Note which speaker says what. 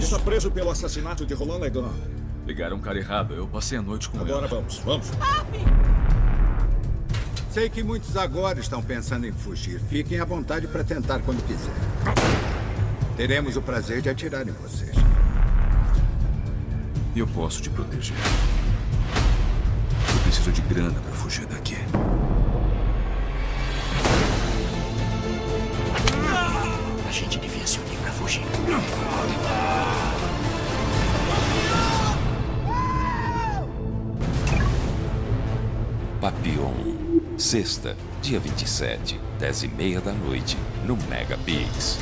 Speaker 1: Está preso pelo assassinato de Roland Legrand.
Speaker 2: Ligaram um cara errado. Eu passei a noite com
Speaker 1: Agora
Speaker 2: ela.
Speaker 1: vamos, vamos.
Speaker 3: Sei que muitos agora estão pensando em fugir. Fiquem à vontade para tentar quando quiser. Teremos o prazer de atirar em vocês.
Speaker 2: E eu posso te proteger. Eu preciso de grana pra fugir daqui.
Speaker 4: A gente devia se unir pra fugir.
Speaker 5: Papillon. Sexta, dia 27, 10 e meia da noite, no Mega Pix.